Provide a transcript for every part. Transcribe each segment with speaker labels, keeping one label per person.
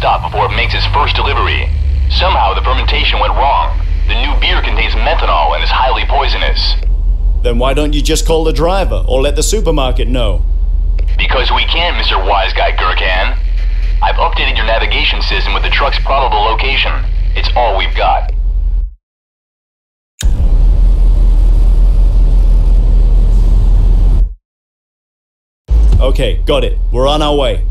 Speaker 1: stop before it makes its first delivery. Somehow the fermentation went wrong. The new beer contains methanol and is highly poisonous.
Speaker 2: Then why don't you just call the driver or let the supermarket know?
Speaker 1: Because we can, Mr. Wise Guy Gerkhan. I've updated your navigation system with the truck's probable location. It's all we've got.
Speaker 2: Okay, got it. We're on our way.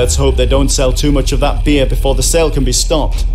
Speaker 2: Let's hope they don't sell too much of that beer before the sale can be stopped.